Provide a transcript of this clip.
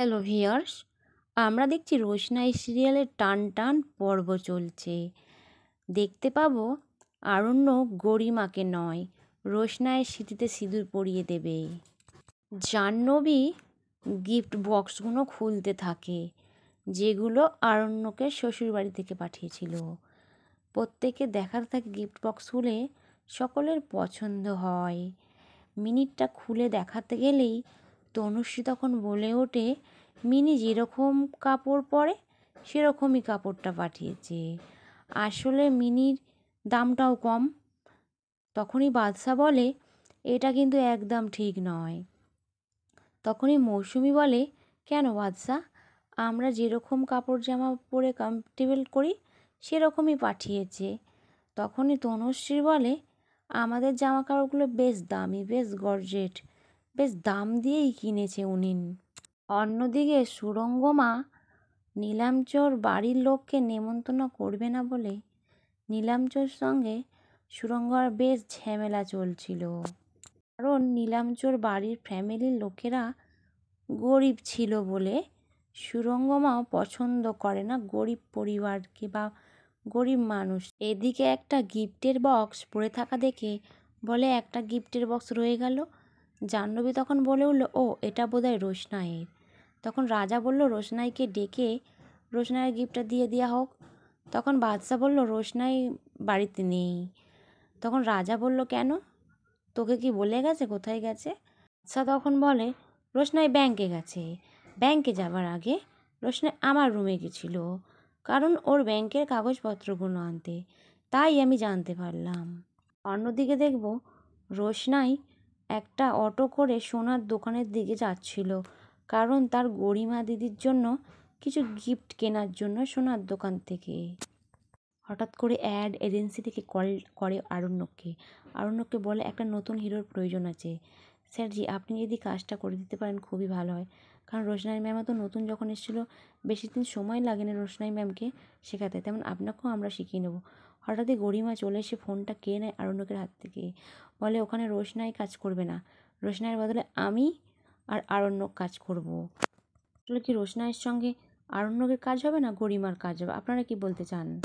Hello viewers আমরা দেখছি রোশনাই সিরিয়ালের টান টান পর্ব চলছে। দেখতে পাবো আরণ্য গরিমাকে নয় রোশনাইয়ের স্মৃতিতে সিঁদুর পরিয়ে দেবে। জাহ্নবী গিফট বক্সগুলো খুলতে থাকে, যেগুলো আরণ্যকে শ্বশুরবাড়ি থেকে পাঠিয়েছিল। প্রত্যেকে দেখাতে থাকে গিফট বক্স খুলে সকলের পছন্দ হয়। মিনিটটা খুলে দেখাতে গেলেই তনুশ্রী তখন বলে ওঠে, মিনি যেরকম কাপড় পরে, সেরকমই কাপড়টা পাঠিয়েছে। আসলে মিনির দামটাও কম। তখনই বাদশা বলে, এটা কিন্তু একদম ঠিক নয়। তখনই মৌসুমি বলে, কেন বাদশা? আমরা যেরকম কাপড় জামা পরে কমফর্টেবল করি, সেরকমই পাঠিয়েছে। তখনই তনুশ্রী বলে, আমাদের জামা কাপড়গুলো বেশ দামি, বেশ গর্জেট বেশ দাম দিয়েই কিনেছে উনি। অন্যদিকে সুরঙ্গমা নীলামচোর বাড়ির লোককে নেমন্তন্ন করবে না বলে নীলামচোর সঙ্গে সুরঙ্গর বেশ ঝামেলা চলছিল। কারণ নীলামচোর বাড়ির ফ্যামিলির লোকেরা গরিব ছিল বলে সুরঙ্গমাও পছন্দ করে না গরিব পরিবারকে বা গরিব মানুষ। এদিকে একটা গিফটের বক্স পড়ে থাকা দেখে বলে, একটা গিফটের বক্স রয়ে গেল। জাহ্নবী তখন বলে উঠল, ও, এটা বোধহয় রোশনাইয়ের। তখন রাজা বলল, রোশনাইকে ডেকে রোশনাইয়ের গিফটটা দিয়ে দেওয়া হোক। তখন বাদশাহ বলল, রোশনাই বাড়িতে নেই। তখন রাজা বলল, কেন? তোকে কি বলে গেছে? কোথায় গেছে? বাদশাহ তখন বলে, রোশনাই ব্যাংকে গেছে। ব্যাংকে যাবার আগে রোশনাই আমার রুমে গেছিল, কারণ ওর ব্যাংকের কাগজপত্রগুলো আনতে। তাই আমি জানতে পারলাম। অন্যদিকে দেখব, রোশনাই একটা অটো করে সোনার দোকানের দিকে যাচ্ছিল। কারণ তার গরিমা দিদির জন্য কিছু গিফট কেনার জন্য সোনার দোকান থেকে। হঠাৎ করে অ্যাড এজেন্সি থেকে কল করে আরণ্যককে। আরণ্যককে বলে, একটা নতুন হিরোর প্রয়োজন আছে। স্যারজি আপনি যদি কাজটা করে দিতে পারেন, খুবই ভালো হয়। কারণ রোশনাই ম্যামও তো নতুন যখন এসেছিল, বেশি দিন সময় লাগে না রোশনাই ম্যামকে শেখাতে। তেমন আপনাকেও আমরা শিখিয়ে নেব। হঠাৎই গরিমা চলে এসে ফোনটা কে নেয় আরণ্যকের হাত থেকে। বলে, ওখানে রোশনাই কাজ করবে না। রোশনাইয়ের বদলে আমি আর আরণ্যক কাজ করব। আসলে কি রোশনাইয়ের সঙ্গে আরণ্যকের কাজ হবে না গরিমার কাজ হবে? আপনারা কি বলতে চান?